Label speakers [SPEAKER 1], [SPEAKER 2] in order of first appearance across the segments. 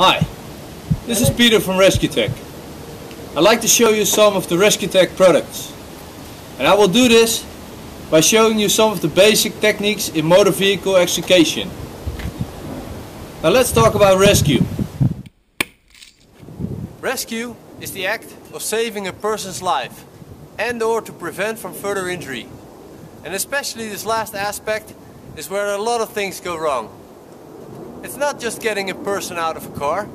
[SPEAKER 1] Hi, this is Peter from Resqtec. I'd like to show you some of the Resqtec products. And I will do this by showing you some of the basic techniques in motor vehicle extrication. Now let's talk about rescue. Rescue is the act of saving a person's life and or to prevent from further injury. And especially this last aspect is where a lot of things go wrong. It's not just getting a person out of a car.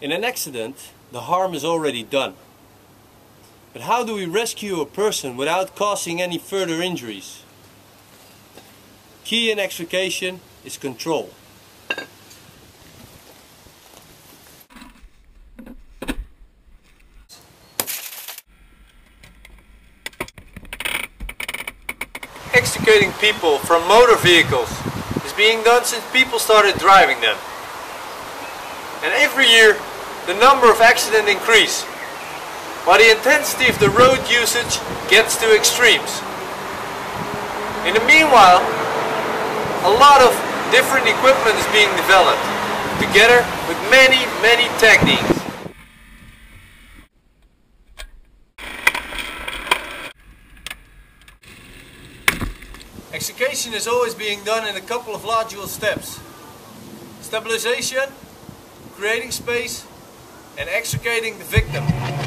[SPEAKER 1] In an accident, the harm is already done. But how do we rescue a person without causing any further injuries? Key in extrication is control. Extricating people from motor vehicles being done since people started driving them. And every year the number of accidents increase while the intensity of the road usage gets to extremes. In the meanwhile, a lot of different equipment is being developed together with many, many techniques. Extrication is always being done in a couple of logical steps. Stabilization, creating space, and extricating the victim.